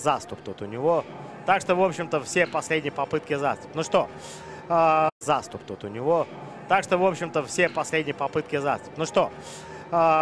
заступ тут у него. Так что, в общем-то, все последние попытки заступ. Ну что, э, заступ тут у него. Так что, в общем-то, все последние попытки заступ. Ну что, э,